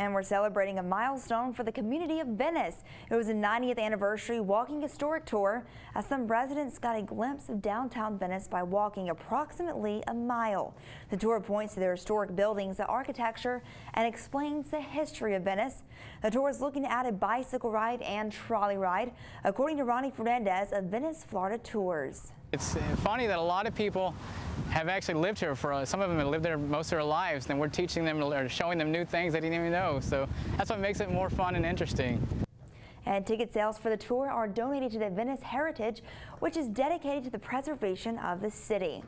And we're celebrating a milestone for the community of Venice. It was a 90th anniversary walking historic tour as some residents got a glimpse of downtown Venice by walking approximately a mile. The tour points to their historic buildings, the architecture, and explains the history of Venice. The tour is looking add a bicycle ride and trolley ride, according to Ronnie Fernandez of Venice, Florida Tours. It's funny that a lot of people have actually lived here for, some of them have lived there most of their lives, and we're teaching them or showing them new things they didn't even know. So that's what makes it more fun and interesting. And ticket sales for the tour are donated to the Venice Heritage, which is dedicated to the preservation of the city.